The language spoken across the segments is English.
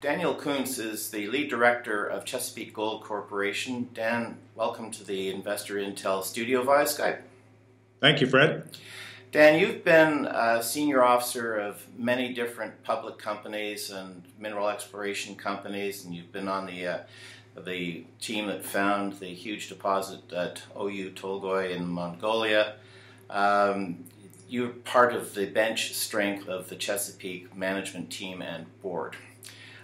Daniel Kunz is the lead director of Chesapeake Gold Corporation. Dan, welcome to the Investor Intel studio via Skype. Thank you, Fred. Dan, you've been a senior officer of many different public companies and mineral exploration companies, and you've been on the uh, the team that found the huge deposit at Oyu Tolgoi in Mongolia. Um, you're part of the bench strength of the Chesapeake management team and board.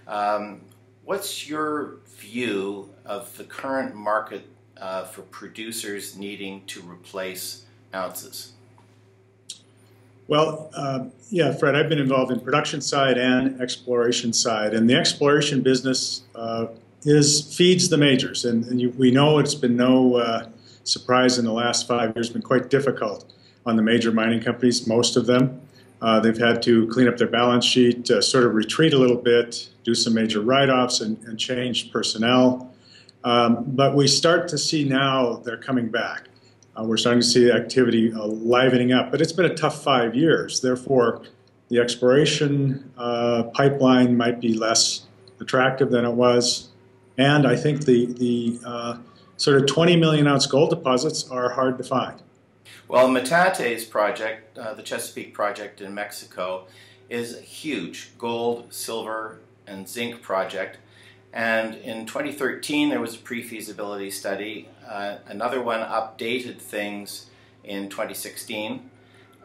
Um, what's your view of the current market uh, for producers needing to replace ounces? Well, uh, yeah, Fred, I've been involved in production side and exploration side, and the exploration business uh, is feeds the majors, and, and you, we know it's been no uh, surprise in the last five years, been quite difficult on the major mining companies, most of them. Uh, they've had to clean up their balance sheet, uh, sort of retreat a little bit, do some major write-offs, and, and change personnel. Um, but we start to see now they're coming back. Uh, we're starting to see activity uh, livening up, but it's been a tough five years. Therefore, the exploration uh, pipeline might be less attractive than it was, and I think the the uh, sort of 20 million ounce gold deposits are hard to find. Well, Metates project, uh, the Chesapeake project in Mexico, is a huge gold, silver, and zinc project and in 2013, there was a pre-feasibility study. Uh, another one updated things in 2016.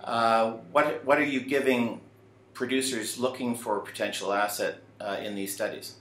Uh, what, what are you giving producers looking for a potential asset uh, in these studies?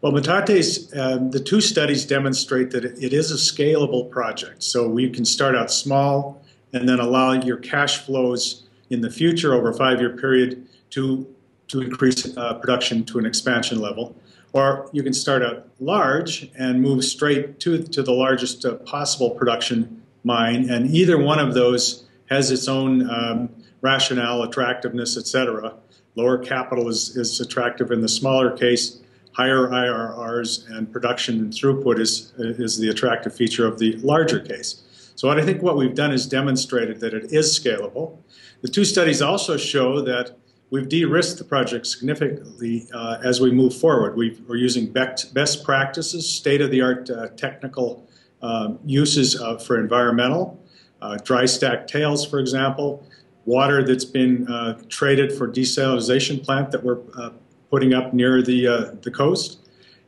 Well, Metates, uh, the two studies demonstrate that it is a scalable project. So we can start out small and then allow your cash flows in the future over a five-year period to, to increase uh, production to an expansion level. Or you can start out large and move straight to, to the largest uh, possible production mine, and either one of those has its own um, rationale, attractiveness, etc. Lower capital is, is attractive in the smaller case. Higher IRRs and production and throughput is, is the attractive feature of the larger case. So what I think what we've done is demonstrated that it is scalable. The two studies also show that We've de-risked the project significantly uh, as we move forward. we are using best practices, state-of-the-art uh, technical um, uses uh, for environmental, uh, dry stack tails, for example, water that's been uh, traded for desalination plant that we're uh, putting up near the, uh, the coast.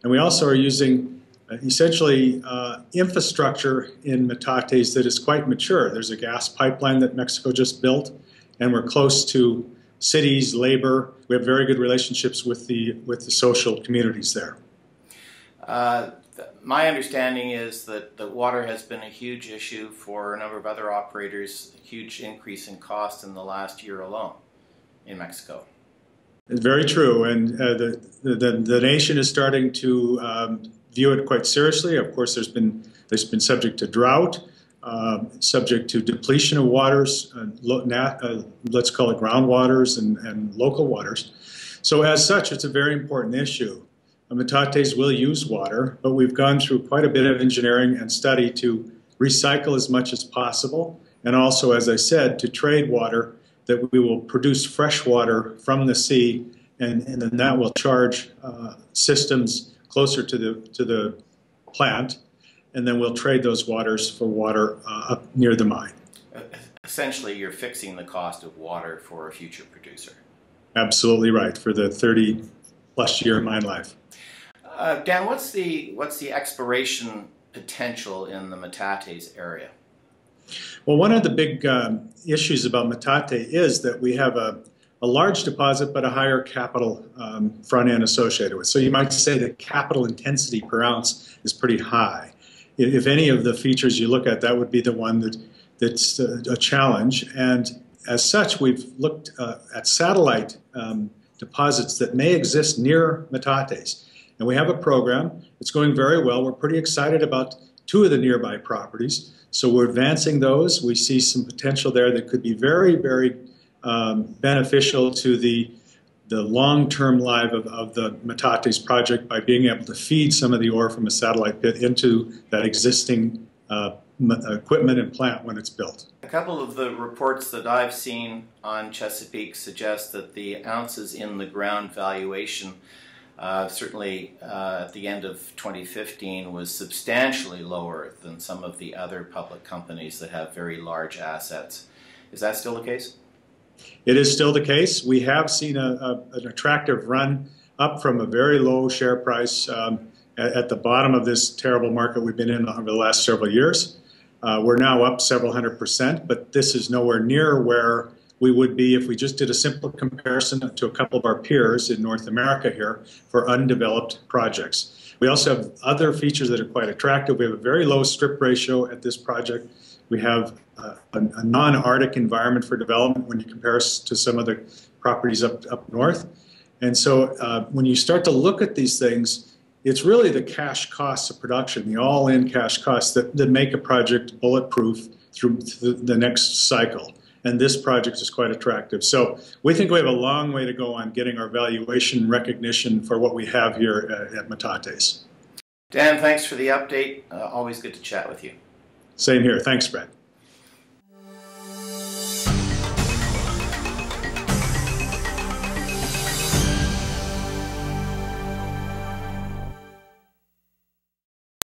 And we also are using uh, essentially uh, infrastructure in Metates that is quite mature. There's a gas pipeline that Mexico just built, and we're close to cities, labor. We have very good relationships with the with the social communities there. Uh, my understanding is that the water has been a huge issue for a number of other operators, a huge increase in cost in the last year alone in Mexico. It's very true, and uh, the, the, the nation is starting to um, view it quite seriously. Of course, there's been there's been subject to drought. Um, subject to depletion of waters, uh, uh, let's call it groundwaters and, and, local waters. So as such, it's a very important issue. Metates will use water, but we've gone through quite a bit of engineering and study to recycle as much as possible, and also, as I said, to trade water that we will produce fresh water from the sea, and, and then that will charge uh, systems closer to the, to the plant and then we'll trade those waters for water uh, up near the mine. Essentially, you're fixing the cost of water for a future producer. Absolutely right for the 30 plus year mine life. Uh, Dan, what's the what's the exploration potential in the Metates area? Well, one of the big um, issues about Metate is that we have a, a large deposit but a higher capital um, front end associated with. So you might say that capital intensity per ounce is pretty high if any of the features you look at, that would be the one that that's a, challenge. And as such, we've looked uh, at satellite um, deposits that may exist near Metates. And we have a program. It's going very well. We're pretty excited about two of the nearby properties. So we're advancing those. We see some potential there that could be very, very um, beneficial to the the long-term life of, of, the Metates project by being able to feed some of the ore from a satellite pit into that existing uh, equipment and plant when it's built. A couple of the reports that I've seen on Chesapeake suggest that the ounces in the ground valuation uh, certainly uh, at the end of 2015 was substantially lower than some of the other public companies that have very large assets. Is that still the case? It is still the case. We have seen a, a, an attractive run up from a very low share price um, at, at, the bottom of this terrible market we've been in over the last several years. Uh, we're now up several hundred percent, but this is nowhere near where we would be if we just did a simple comparison to a couple of our peers in North America here for undeveloped projects. We also have other features that are quite attractive. We have a very low strip ratio at this project. We have a, a non-Arctic environment for development when you compare us to some other properties up, up north. And so uh, when you start to look at these things, it's really the cash costs of production, the all-in cash costs that, that make a project bulletproof through the next cycle and this project is quite attractive. So we think we have a long way to go on getting our valuation recognition for what we have here at, at Metates. Dan, thanks for the update. Uh, always good to chat with you. Same here. Thanks, Brad.